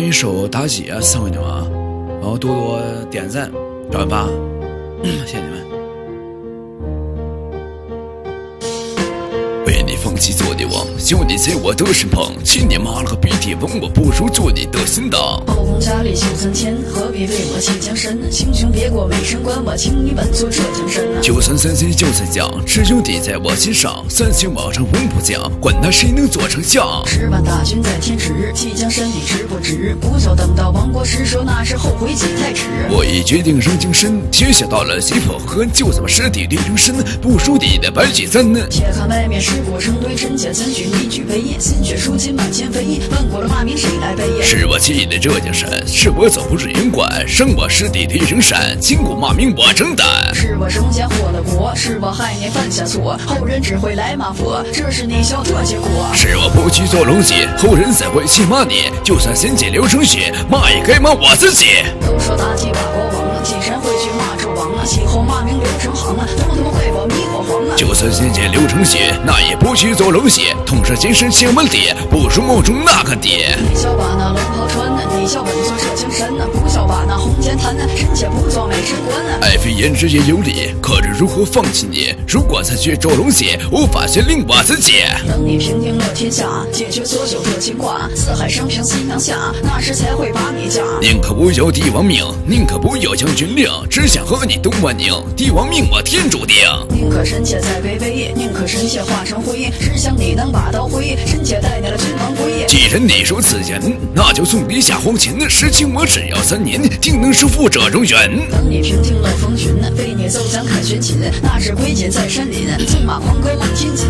一首妲己啊，送给你们啊，然后多多点赞转发，谢谢你们。为你放弃做帝王，有你在我的身旁，亲你妈了个鼻涕王我不如做你的新郎。包公家里修三千，何必为我弃江山？英雄别过美神关，我请你稳坐这江山。就算三千就算将，只有你在我心上。三千马上文不将，管他谁能做丞相。十万大军在天池，弃江山你值不值？不叫等到亡国时，说那是后悔几太迟。我已决定入京身，天下到了西破河，就这么实地立人身，不输你的白举三。且看外面十国成堆，臣妾怎许你举杯？心血书尽满天飞，万国的骂名谁来背？是我气的这江山，是我走不是云关，生我实地立人山，千古骂名我承担。是我生前祸了国，是我害你犯下错，后人只会来骂佛，这是你小的结果。是我不去做龙脊，后人怎会去骂你？就算先界流成血，骂也该骂我自己。都说妲己把国王，金山会去骂纣王了，气候骂名流成行，统统会我迷惑黄。就算鲜血流成血，那也不去做冷血。痛失今生千万里，不如梦中那个爹。你笑把那龙袍穿，你笑稳坐这江山，不笑把那红颜贪，妾不做美神官。爱妃言之也有理，可是如何放弃你？如果再去做龙血，无法先令我自己。等你平定了天下，解决所有的牵挂，四海升平西南下，那时才会把你嫁。宁可不要帝王命，宁可不要将军令，只想和你东万宁。帝王命我天注定。宁可臣妾再卑微，宁可臣妾化成灰，只想你能把刀挥，臣妾带你了君王归。既然你说此言，那就送你下黄泉。时情我只要三年，定能收复这中等你平定了风云，为你奏响凯旋琴，那是归隐在山林，纵马狂歌满天津。